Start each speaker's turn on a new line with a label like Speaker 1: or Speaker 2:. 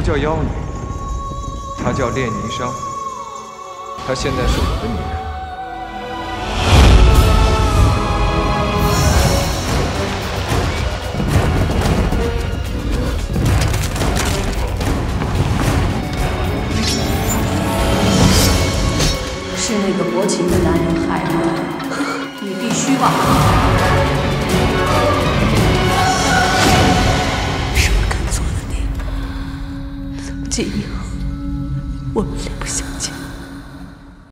Speaker 1: 不叫妖女，她叫炼霓裳，她现在是我的女人。
Speaker 2: 是那个薄情的男人害的，你必须忘了。
Speaker 3: 这以后我们两不相见。